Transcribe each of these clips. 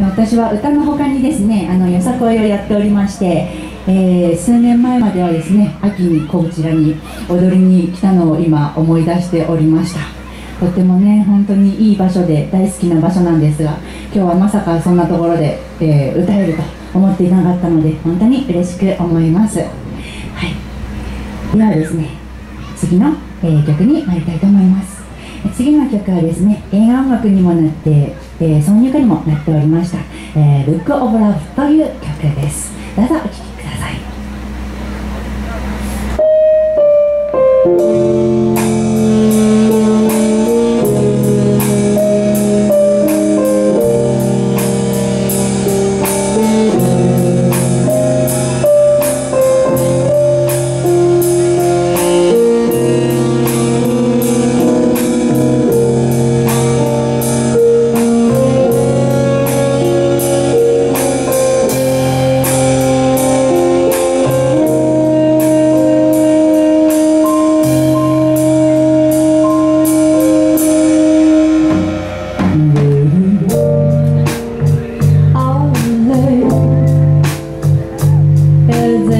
私は歌の他にですねあのよさこいをやっておりまして、えー数年前まではですね秋にこちらに踊りに来たのを今思い出しておりました。とてもね本当にいい場所で大好きな場所なんですが今日はまさかそんなところで、えー歌えると思っていなかったので本当に嬉しく思います。はい。ではですね次の、えー曲に参りたいと思います。次の曲はですね映画音楽にもなって、えー挿入歌にもなっておりました「えー、Look of Love」という曲です。どうぞお聴きください。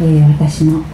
え私の